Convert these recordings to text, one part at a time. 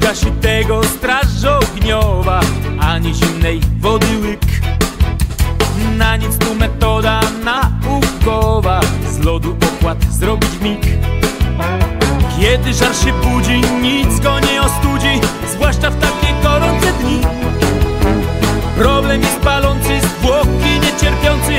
gasi tego straż ogniowa, ani zimnej wody łyk. Na nic tu metoda naukowa, z lodu okład zrobić mig. Kiedy żar się budzi, nic go nie ostudzi, zwłaszcza w takie gorące dni. Problem jest palący, zwłoki niecierpiący,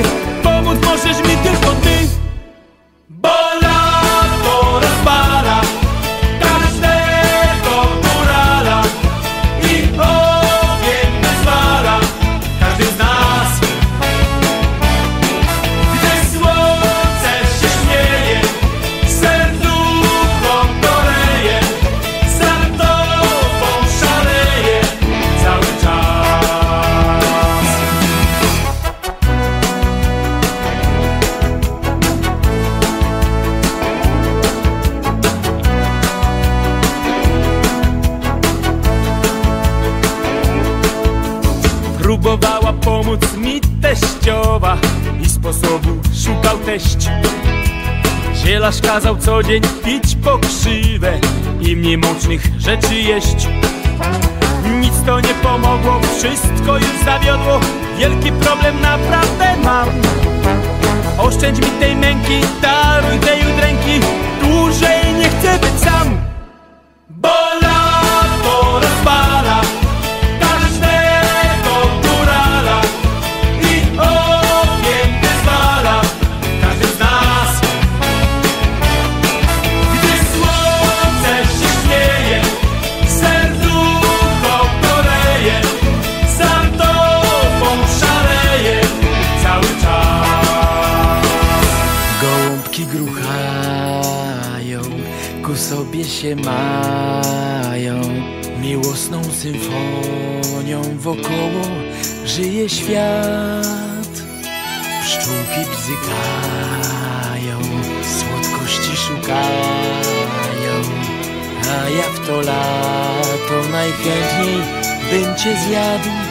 Próbowała pomóc mi teściowa I sposobu szukał teść Zielarz kazał co dzień pić pokrzywę I mniej mocnych rzeczy jeść. Nic to nie pomogło, wszystko już zawiodło. Wielki problem naprawdę mam. Oszczędź mi tej męki, daruj tej udręki. Dłużej nie chcę być sam Bo ku sobie się mają. Miłosną symfonią wokoło żyje świat. Pszczółki bzykają, słodkości szukają. A ja w to lato najchętniej bym cię zjadł